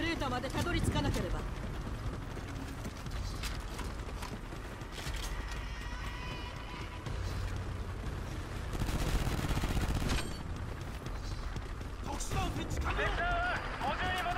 レーターまでたどり着かなければ。特殊弾設置完了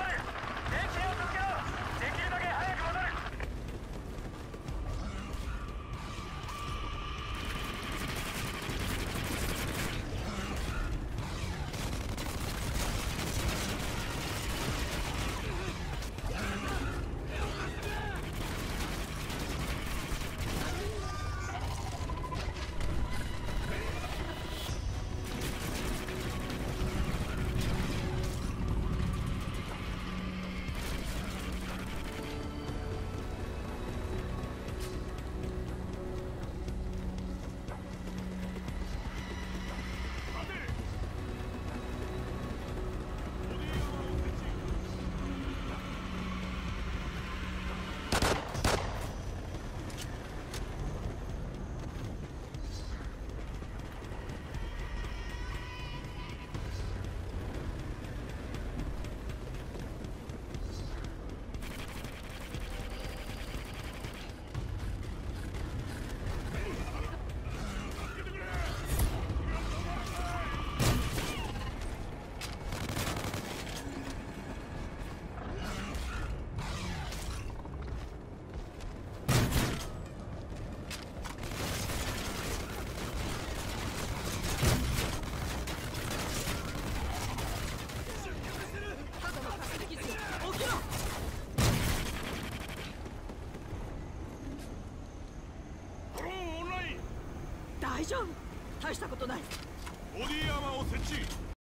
大丈夫。大したことない。ボディアーマーを設置。